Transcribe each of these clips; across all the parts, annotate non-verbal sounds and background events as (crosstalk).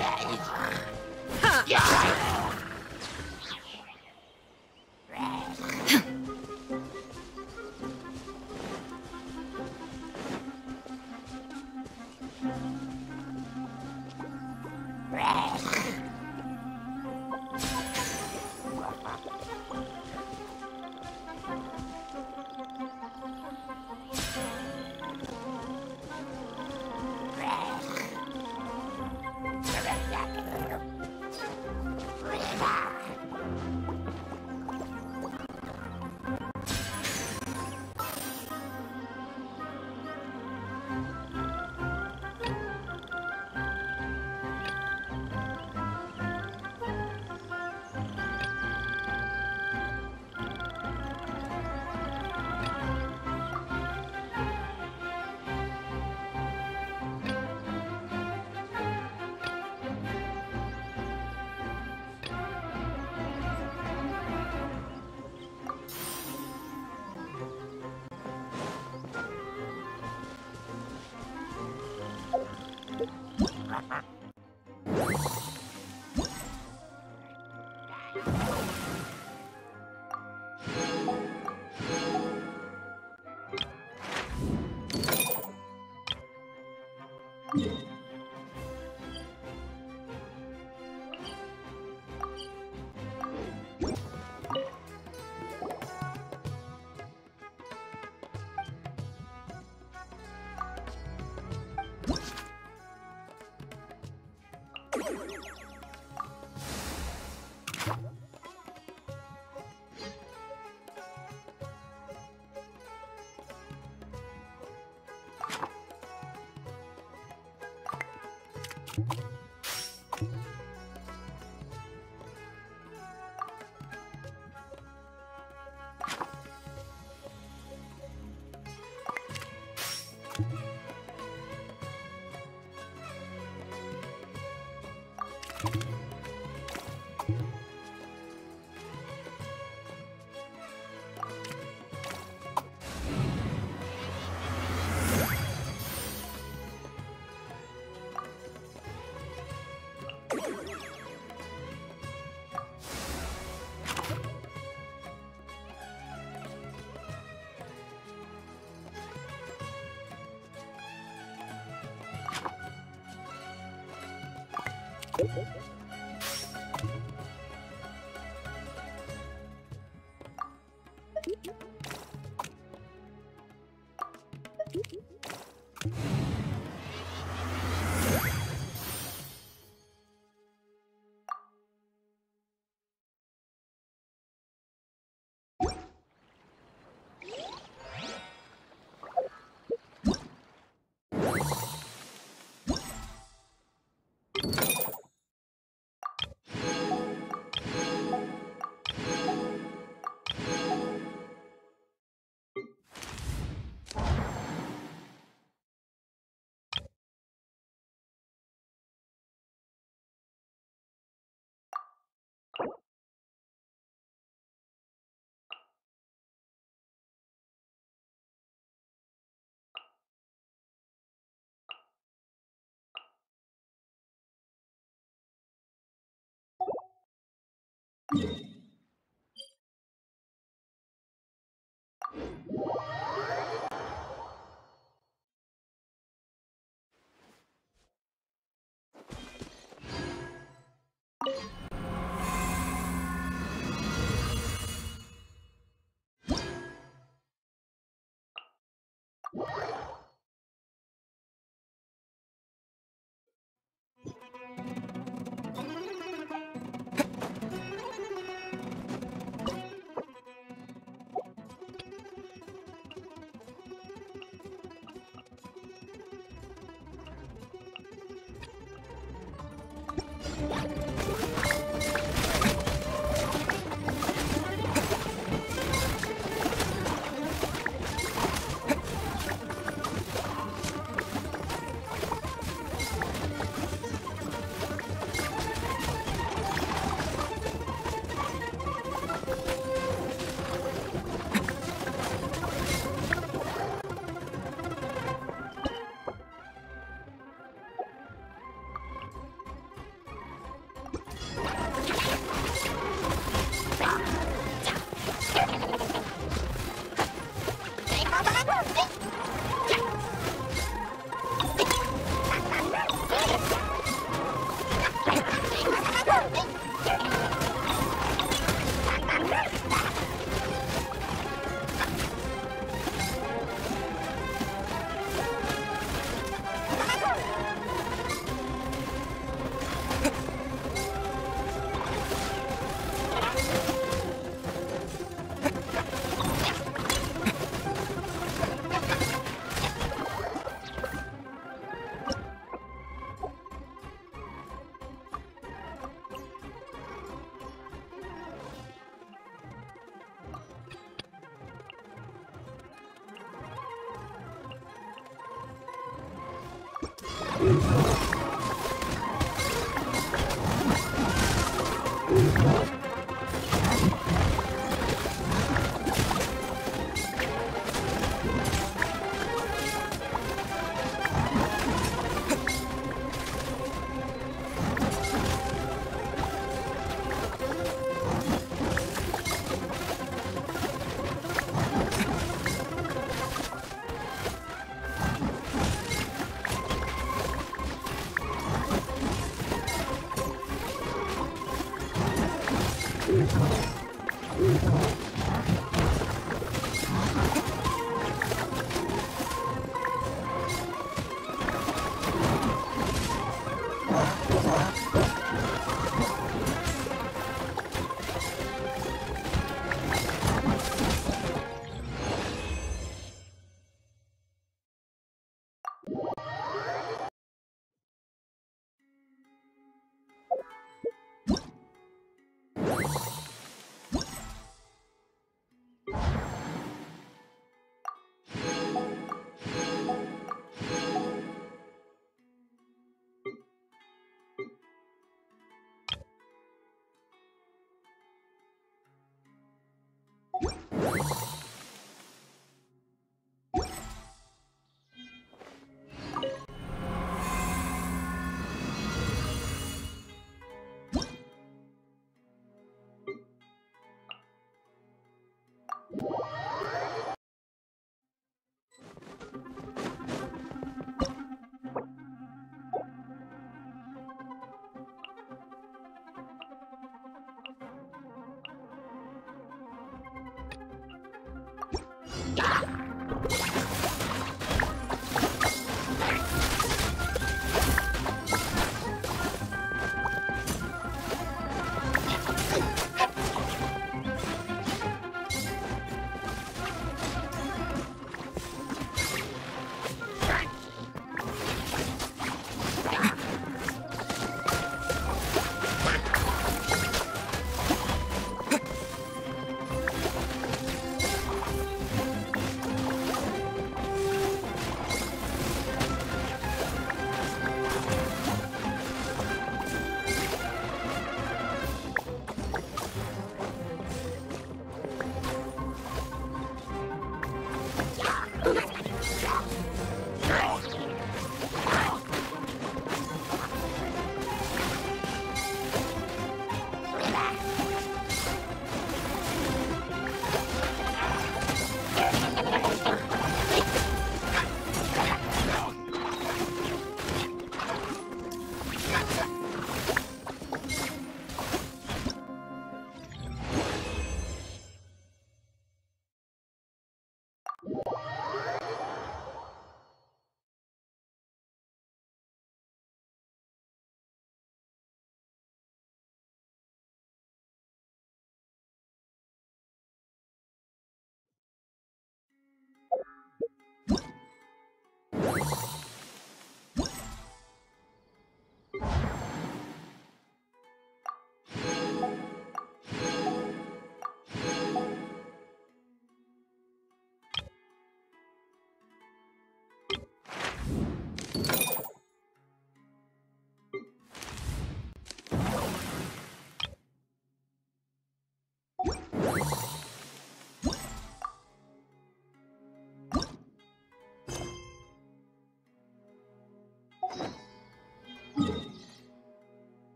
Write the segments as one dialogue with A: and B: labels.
A: Hey! Ha ha ha! Okay. What? What?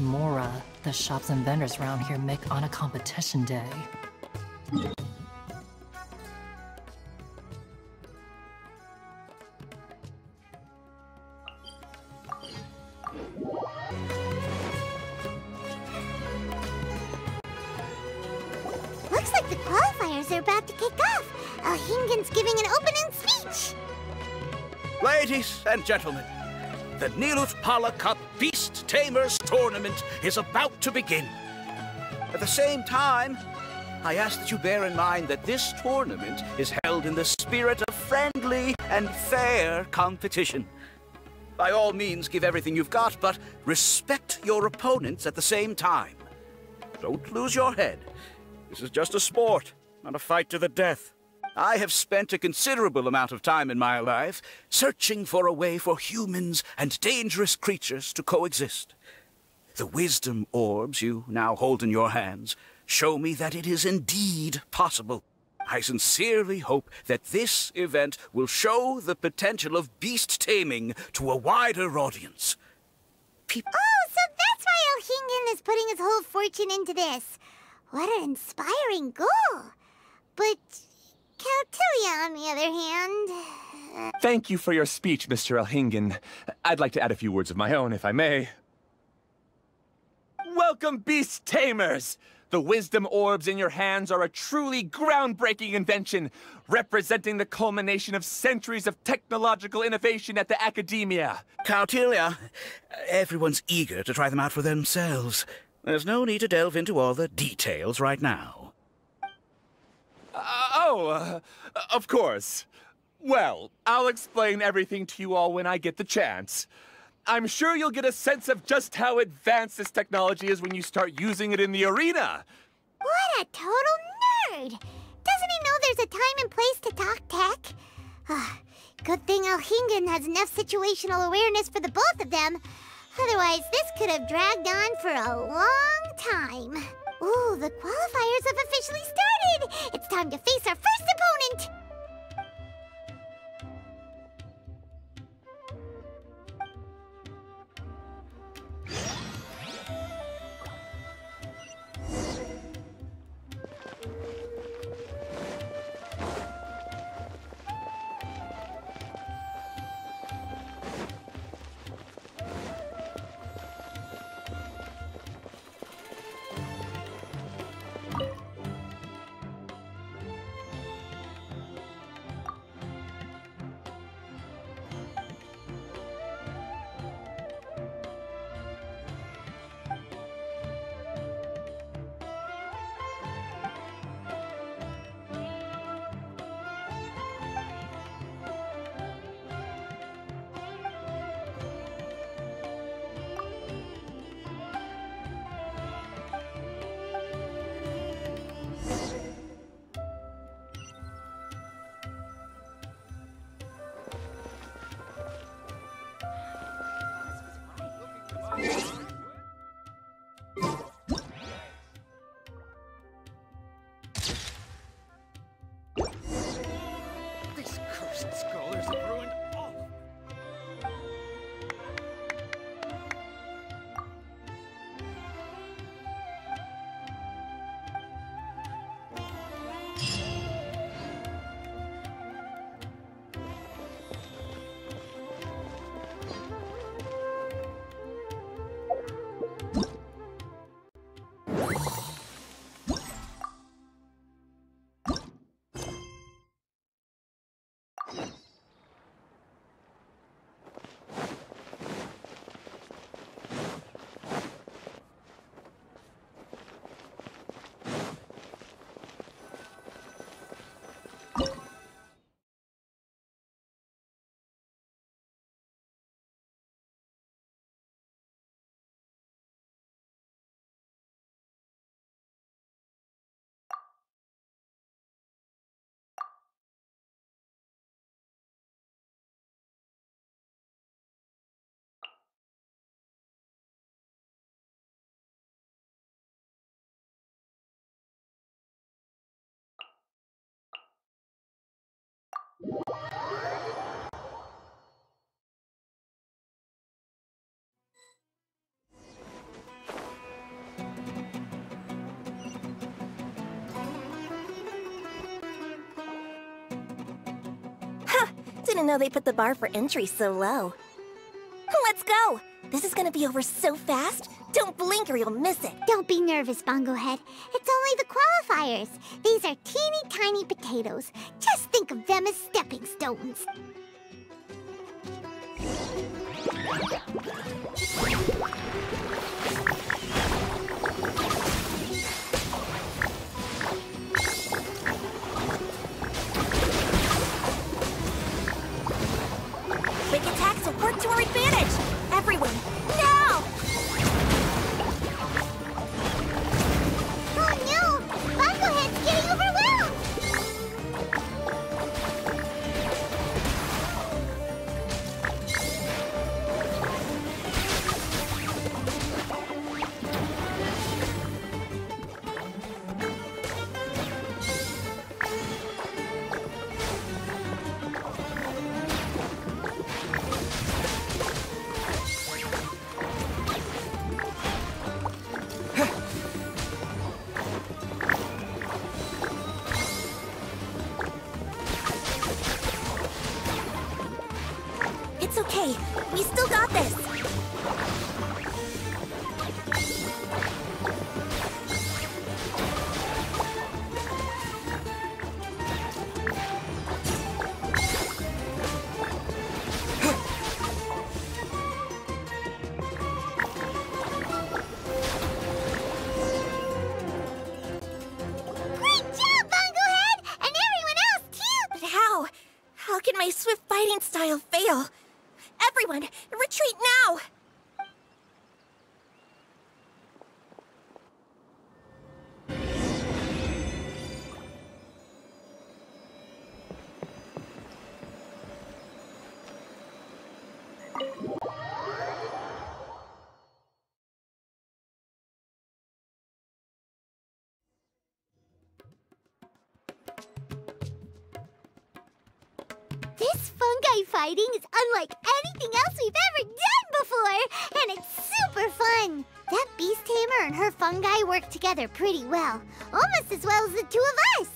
B: Wonder how much more uh, the shops and vendors around here make on a competition day.
A: Looks like the qualifiers are about to kick off. Elhingen's giving an opening speech.
C: Ladies and gentlemen, the Nilotpala Cup Beast Tamers Tournament is about to begin. At the same time, I ask that you bear in mind that this tournament is held in the spirit of friendly and fair competition. By all means, give everything you've got, but respect your opponents at the same time. Don't lose your head. This is just a sport, not a fight to the death. I have spent a considerable amount of time in my life searching for a way for humans and dangerous creatures to coexist. The wisdom orbs you now hold in your hands show me that it is indeed possible. I sincerely hope that this event will show the potential of beast taming to a wider audience.
A: Oh, so that's why Elhingen is putting his whole fortune into this. What an inspiring goal. But Caltilia, on the other hand...
D: Thank you for your speech, Mr. Elhingen. I'd like to add a few words of my own, if I may. Welcome, Beast Tamers! The wisdom orbs in your hands are a truly groundbreaking invention, representing the culmination of centuries of technological innovation at the academia.
C: Caltilia, everyone's eager to try them out for themselves. There's no need to delve into all the details right now.
D: Uh, oh, uh, of course. Well, I'll explain everything to you all when I get the chance. I'm sure you'll get a sense of just how advanced this technology is when you start using it in the arena.
A: What a total nerd! Doesn't he know there's a time and place to talk tech? Ah, good thing Elhingen has enough situational awareness for the both of them. Otherwise, this could have dragged on for a long time. Ooh, the qualifiers have officially started! It's time to face our first opponent!
E: Didn't know they put the bar for entry so low. Let's go! This is gonna be over so fast. Don't blink or you'll miss it.
A: Don't be nervous, Bongo Head. It's only the qualifiers. These are teeny tiny potatoes. Just think of them as stepping stones.
E: Everyone, How can my swift fighting style fail? Everyone, retreat now!
A: Fighting is unlike anything else we've ever done before, and it's super fun. That beast tamer and her fungi work together pretty well, almost as well as the two of us.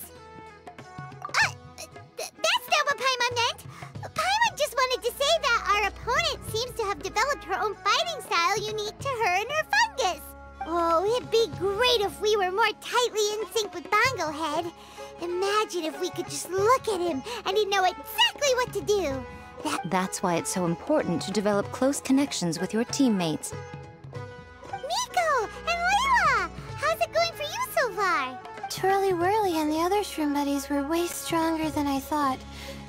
A: Uh, th- that's not what Paimon meant. Paimon just wanted to say that our opponent seems to have developed her own fighting style unique to her and her fungus. Oh, it'd be great if we were more tightly in sync with Bongo Head. Imagine if we could just look at him and he'd know exactly what to do. That
F: That's why it's so important to develop close connections with your teammates.
A: Miko and Layla! How's it going for you so far?
G: Twirly Whirly and the other shroom buddies were way stronger than I thought.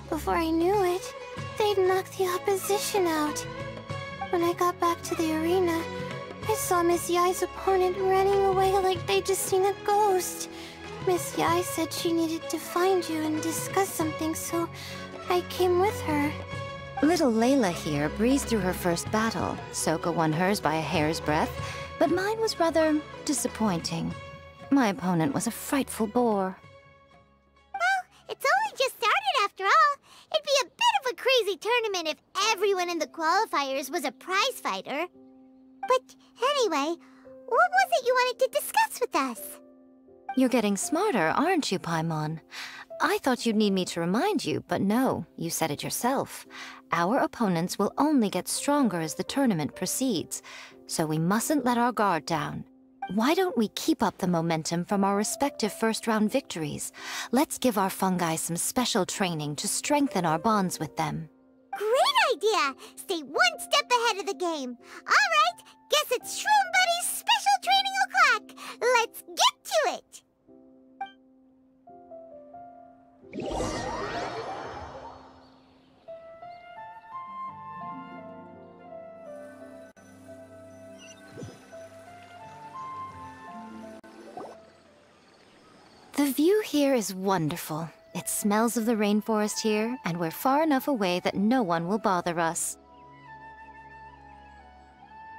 G: Before I knew it, they'd knocked the opposition out. When I got back to the arena, I saw Miss Yae's opponent running away like they'd just seen a ghost. Miss Yai said she needed to find you and discuss something, so I came with her.
F: Little Layla here breezed through her first battle. Soka won hers by a hair's breadth, but mine was rather disappointing. My opponent was a frightful bore.
A: Well, it's only just started after all. It'd be a bit of a crazy tournament if everyone in the qualifiers was a prize fighter. But anyway, what was it you wanted to discuss with us?
F: You're getting smarter, aren't you, Paimon? I thought you'd need me to remind you, but no, you said it yourself. Our opponents will only get stronger as the tournament proceeds, so we mustn't let our guard down. Why don't we keep up the momentum from our respective first round victories? Let's give our fungi some special training to strengthen our bonds with them.
A: Great idea! Stay one step ahead of the game. All right, guess it's Shroom Buddy's special training o'clock. Let's get to it!
F: The view here is wonderful. It smells of the rainforest here, and we're far enough away that no one will bother us.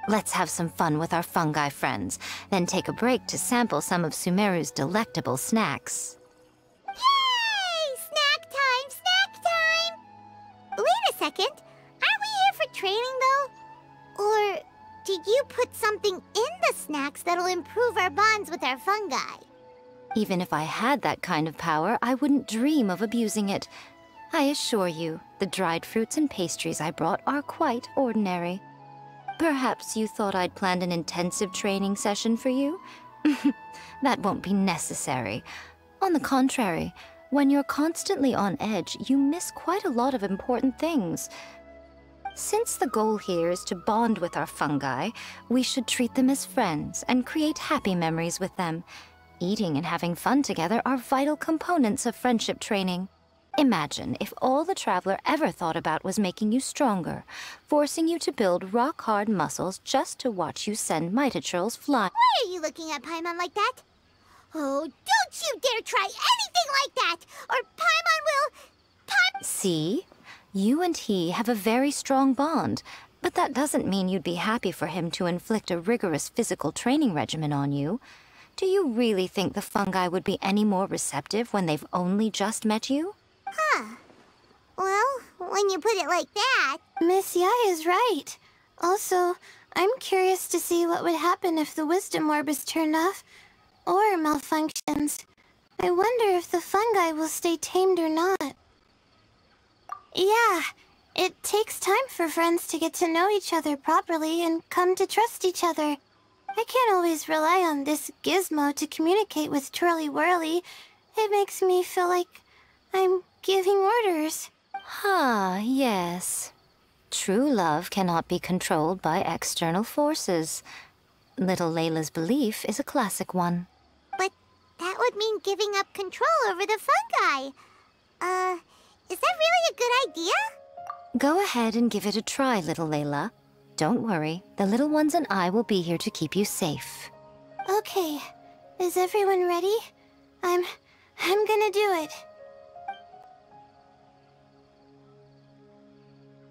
F: Let's have some fun with our fungi friends, then take a break to sample some of Sumeru's delectable snacks.
A: Yay! Snack time! Snack time! Wait a second. Aren't we here for training, though? Or did you put something in the snacks that'll improve our bonds with our fungi?
F: Even if I had that kind of power, I wouldn't dream of abusing it. I assure you, the dried fruits and pastries I brought are quite ordinary. Perhaps you thought I'd planned an intensive training session for you? (laughs) that won't be necessary. On the contrary, when you're constantly on edge, you miss quite a lot of important things. Since the goal here is to bond with our fungi, we should treat them as friends and create happy memories with them. Eating and having fun together are vital components of friendship training. Imagine if all the Traveler ever thought about was making you stronger, forcing you to build rock-hard muscles just to watch you send Mitachurls flying.
A: Why are you looking at Paimon like that? Oh, don't you dare try anything like that, or Paimon will... Paimon...
F: See? You and he have a very strong bond, but that doesn't mean you'd be happy for him to inflict a rigorous physical training regimen on you. Do you really think the fungi would be any more receptive when they've only just met you?
A: Huh. Well, when you put it like that...
G: Miss Yae is right. Also, I'm curious to see what would happen if the wisdom orb is turned off or malfunctions. I wonder if the fungi will stay tamed or not. Yeah, It takes time for friends to get to know each other properly and come to trust each other. I can't always rely on this gizmo to communicate with Twirly Whirly. It makes me feel like I'm giving orders.
F: Ah, yes. True love cannot be controlled by external forces. Little Layla's belief is a classic one.
A: But that would mean giving up control over the fungi. Uh, is that really a good idea?
F: Go ahead and give it a try, little Layla. Don't worry, the little ones and I will be here to keep you safe.
G: Okay, is everyone ready? I'm... I'm gonna do it.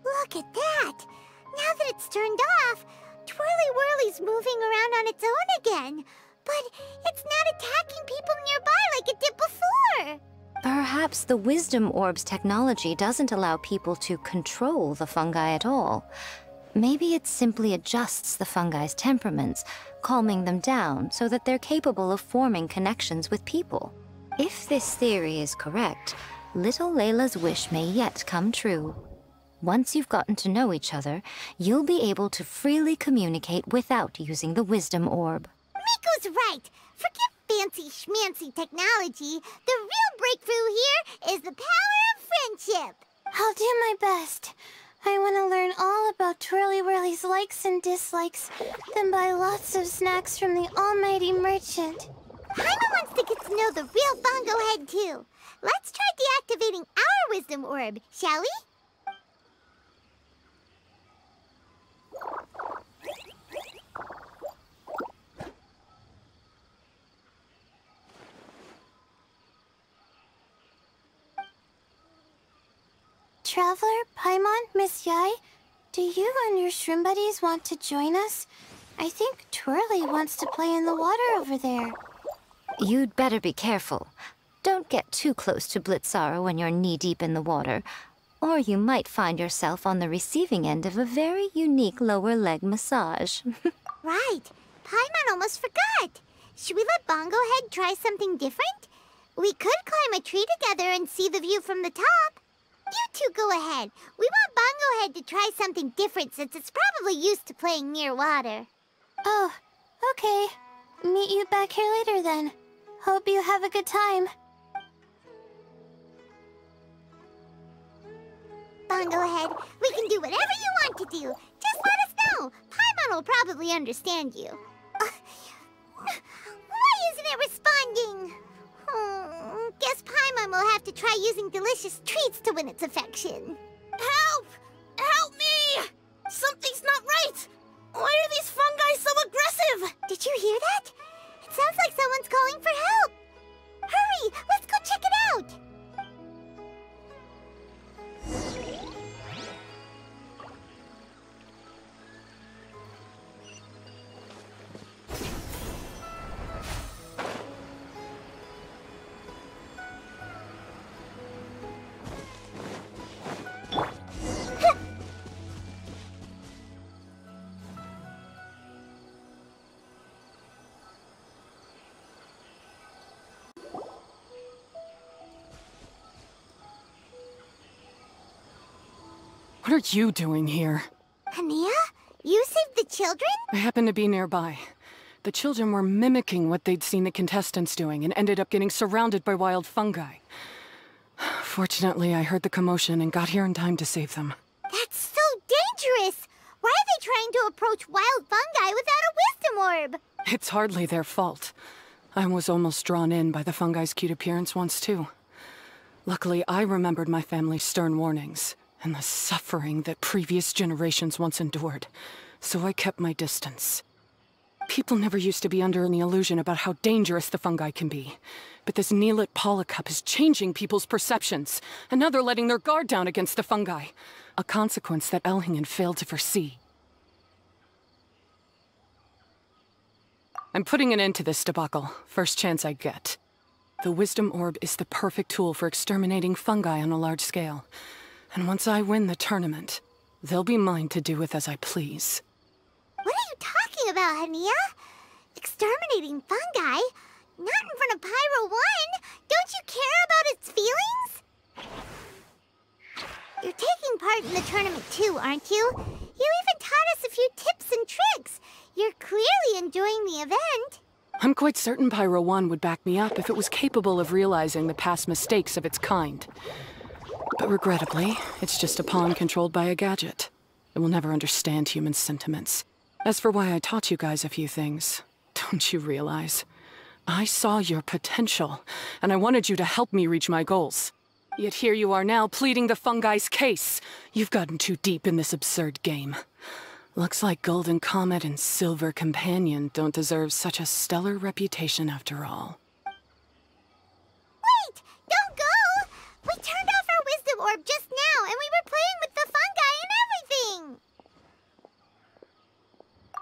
A: Look at that! Now that it's turned off, Twirly Whirly's moving around on its own again. But it's not attacking people nearby like it did before.
F: Perhaps the Wisdom Orb's technology doesn't allow people to control the fungi at all. Maybe it simply adjusts the fungi's temperaments, calming them down so that they're capable of forming connections with people. If this theory is correct, little Layla's wish may yet come true. Once you've gotten to know each other, you'll be able to freely communicate without using the Wisdom Orb.
A: Miko's right. Forget fancy schmancy technology. The real breakthrough here is the power of friendship.
G: I'll do my best. I want to learn all about Twirly Whirly's likes and dislikes, then buy lots of snacks from the almighty merchant.
A: Paimon wants to get to know the real Bongo Head, too. Let's try deactivating our Wisdom Orb, shall we?
G: Traveler, Paimon, Miss Yae, do you and your shrimp buddies want to join us? I think Twirly wants to play in the water over there.
F: You'd better be careful. Don't get too close to Blitzara when you're knee-deep in the water, or you might find yourself on the receiving end of a very unique lower leg massage. (laughs)
A: right. Paimon almost forgot. Should we let Bongo Head try something different? We could climb a tree together and see the view from the top. You two go ahead. We want Bongo Head to try something different since it's probably used to playing near water.
G: Oh, okay. Meet you back here later then. Hope you have a good time.
A: Bongo Head, we can do whatever you want to do. Just let us know. Paimon will probably understand you. Uh, why isn't it responding? Hmm, guess Paimon will have to try using delicious treats to win its affection.
E: Help! Help me! Something's not right! Why are these fungi so aggressive?
A: Did you hear that? It sounds like someone's calling for help.
H: What are you doing here?
A: Hania? You saved the children?
H: I happened to be nearby. The children were mimicking what they'd seen the contestants doing and ended up getting surrounded by wild fungi. (sighs) Fortunately, I heard the commotion and got here in time to save them.
A: That's so dangerous! Why are they trying to approach wild fungi without a wisdom orb?
H: It's hardly their fault. I was almost drawn in by the fungi's cute appearance once, too. Luckily, I remembered my family's stern warnings and the suffering that previous generations once endured, so I kept my distance. People never used to be under any illusion about how dangerous the fungi can be. But this Nilotpala Cup is changing people's perceptions, and now they're letting their guard down against the fungi. A consequence that Elhingen failed to foresee. I'm putting an end to this debacle, first chance I get. The Wisdom Orb is the perfect tool for exterminating fungi on a large scale. And once I win the tournament, they'll be mine to do with as I please.
A: What are you talking about, Hania? Exterminating fungi? Not in front of Pyro 1! Don't you care about its feelings? You're taking part in the tournament too, aren't you? You even taught us a few tips and tricks. You're clearly enjoying the event.
H: I'm quite certain Pyro 1 would back me up if it was capable of realizing the past mistakes of its kind. But regrettably, it's just a pawn controlled by a gadget. It will never understand human sentiments. As for why I taught you guys a few things, (laughs) don't you realize? I saw your potential, and I wanted you to help me reach my goals. Yet here you are now pleading the fungi's case. You've gotten too deep in this absurd game. Looks like Golden Comet and Silver Companion don't deserve such a stellar reputation after all.
A: Wait! Don't go! We turned off our wisdom orb just now, and we were playing with the fungi and everything!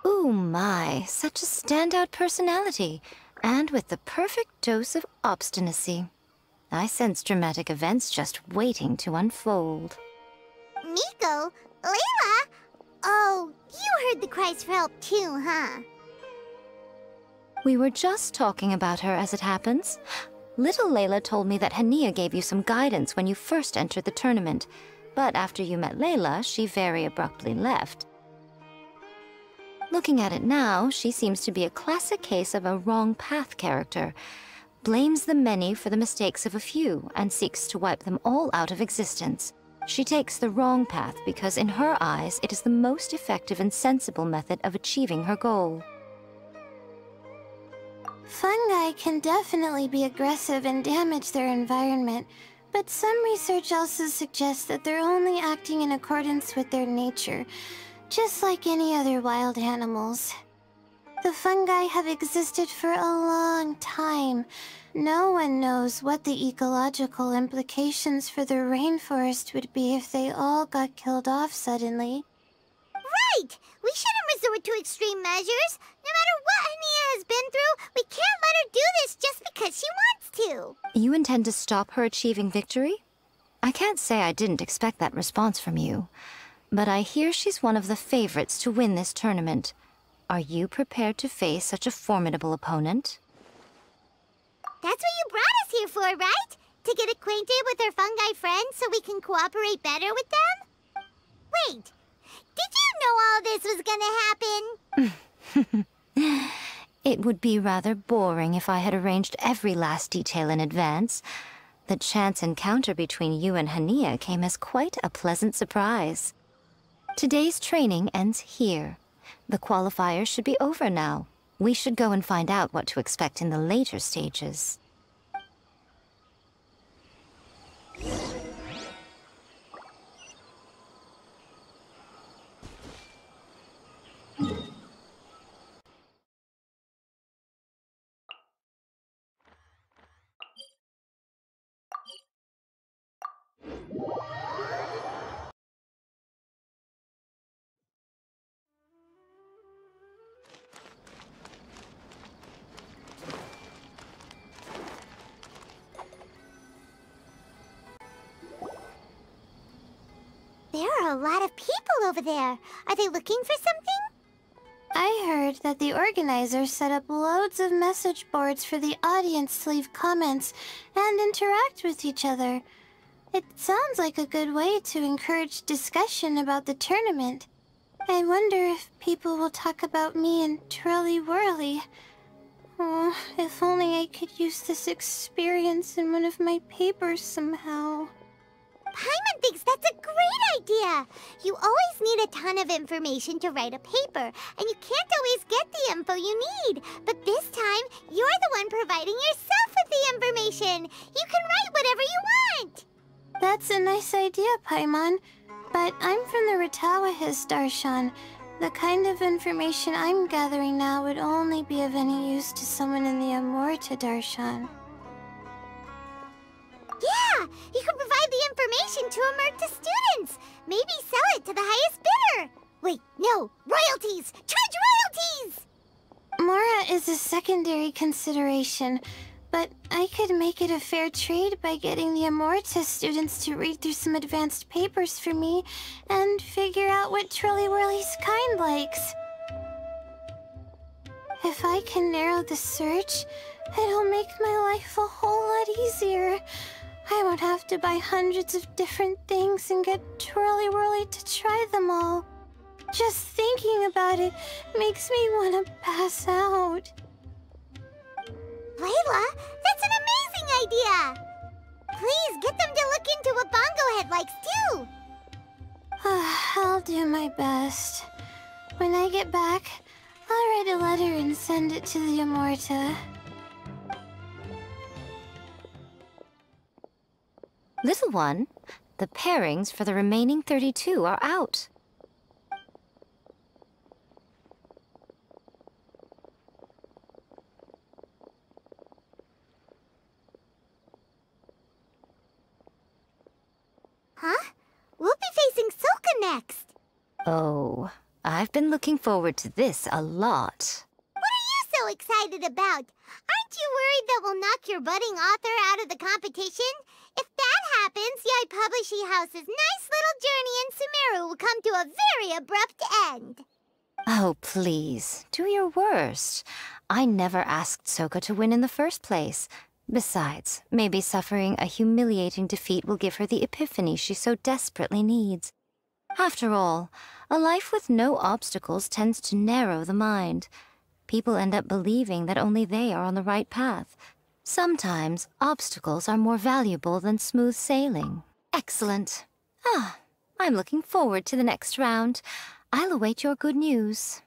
F: Ooh my, such a standout personality, and with the perfect dose of obstinacy. I sense dramatic events just waiting to unfold.
A: Miko? Layla? Oh, you heard the cries for help too, huh?
F: We were just talking about her as it happens. Little Layla told me that Hania gave you some guidance when you first entered the tournament, but after you met Layla, she very abruptly left. Looking at it now, she seems to be a classic case of a wrong path character. Blames the many for the mistakes of a few and seeks to wipe them all out of existence. She takes the wrong path because in her eyes it is the most effective and sensible method of achieving her goal.
G: Fungi can definitely be aggressive and damage their environment, but some research also suggests that they're only acting in accordance with their nature, just like any other wild animals. The fungi have existed for a long time. No one knows what the ecological implications for the rainforest would be if they all got killed off suddenly.
A: Right! We shouldn't resort to extreme measures. No matter what Hania has been through, we can't let her do this just because she wants to.
F: You intend to stop her achieving victory? I can't say I didn't expect that response from you, but I hear she's one of the favorites to win this tournament. Are you prepared to face such a formidable opponent?
A: That's what you brought us here for, right? To get acquainted with our fungi friends so we can cooperate better with them? Wait, did you know all this was gonna happen? (laughs)
F: it would be rather boring if I had arranged every last detail in advance. The chance encounter between you and Hania came as quite a pleasant surprise. Today's training ends here. The qualifiers should be over now. We should go and find out what to expect in the later stages.
A: Over there. Are they looking for something?
G: I heard that the organizers set up loads of message boards for the audience to leave comments and interact with each other. It sounds like a good way to encourage discussion about the tournament. I wonder if people will talk about me and Twirly Whirly. Oh, if only I could use this experience in one of my papers somehow.
A: Paimon thinks that's a great idea. You always need a ton of information to write a paper, and you can't always get the info you need. But this time, you're the one providing yourself with the information. You can write whatever you want.
G: That's a nice idea, Paimon. But I'm from the Ratawa Darshan. The kind of information I'm gathering now would only be of any use to someone in the Amurta Darshan.
A: Yeah, you can provide the information to Amurta students. Maybe sell it to the highest bidder. Wait, no, royalties! Charge royalties!
G: Mora is a secondary consideration, but I could make it a fair trade by getting the Amurta students to read through some advanced papers for me and figure out what Twirly Whirly's kind likes. If I can narrow the search, it'll make my life a whole lot easier. I won't have to buy hundreds of different things and get twirly whirly to try them all. Just thinking about it makes me want to pass out.
A: Layla, that's an amazing idea! Please get them to look into what Bongo Head likes too! (sighs)
G: I'll do my best. When I get back, I'll write a letter and send it to the Amurta.
F: Little one, the pairings for the remaining 32 are out.
A: Huh? We'll be facing Soka next!
F: Oh, I've been looking forward to this a lot.
A: What are you so excited about? Aren't you worried that we'll knock your budding author out of the competition? If happens, Yae Publishing House's nice little journey in Sumeru will come to a very abrupt end.
F: Oh, please, do your worst. I never asked Soka to win in the first place. Besides, maybe suffering a humiliating defeat will give her the epiphany she so desperately needs. After all, a life with no obstacles tends to narrow the mind. People end up believing that only they are on the right path. Sometimes, obstacles are more valuable than smooth sailing. Excellent. Ah, I'm looking forward to the next round. I'll await your good news.